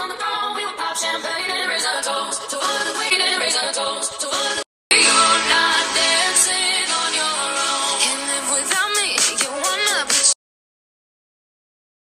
on the phone, we would pop champagne.